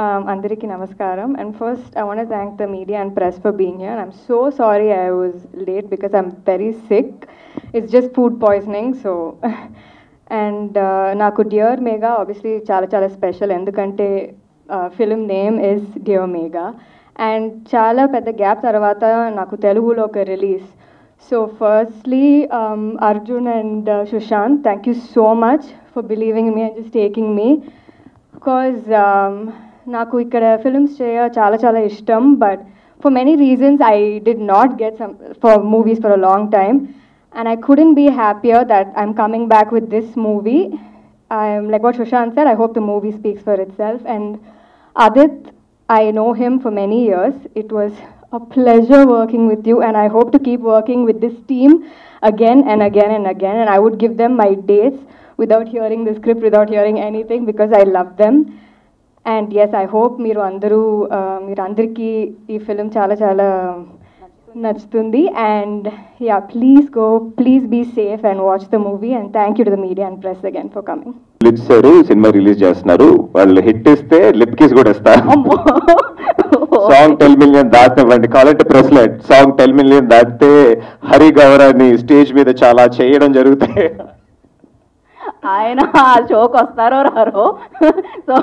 Um, Andriki Namaskaram. And first, I want to thank the media and press for being here. I'm so sorry I was late because I'm very sick. It's just food poisoning. So, and Naku uh, Megha, obviously, chala chala special. And the Kante film name is Dear Megha. And chala peta gap taravata Naku Telugu loka release. So, firstly, um, Arjun and uh, thank you so much for believing in me and just taking me. Because um, నాకు ఇక్కడ films చేయ చాలా చాలా ఇష్టం but for many reasons I did not get some for movies for a long time and I couldn't be happier that I'm coming back with this movie I'm like what Sushant said, I hope the movie speaks for itself. And Adit, I know him for many years. It was a pleasure working with you, and I hope to keep working with this team again and again and again. And I would give them my dates without hearing the script, without hearing anything, because I love them. And yes I hope మీరు అందరూ మీరు అందరికీ ఈ film చాలా చాలా నచ్చుతుంది. And yeah please go please be safe and watch the movie and thank you to the media and press again for coming ఇచ్చారు సినిమా రిలీజ్ చేస్తున్నారు. వాళ్ళు హిట్ ఇస్తే లిప్ కిస్ కూడా ఇస్తారు సాంగ్ టెల్ మిలియన్ దాటివ్వండి కావాలంటే ప్రెస్ లెట్ సాంగ్ టెల్ మిలియన్ దాటితే హరి గౌరాన్ని స్టేజ్ మీద చాలా చేయడం జరుగుతాయి. ఆయన ఆ షోకి వస్తారో రారో. సో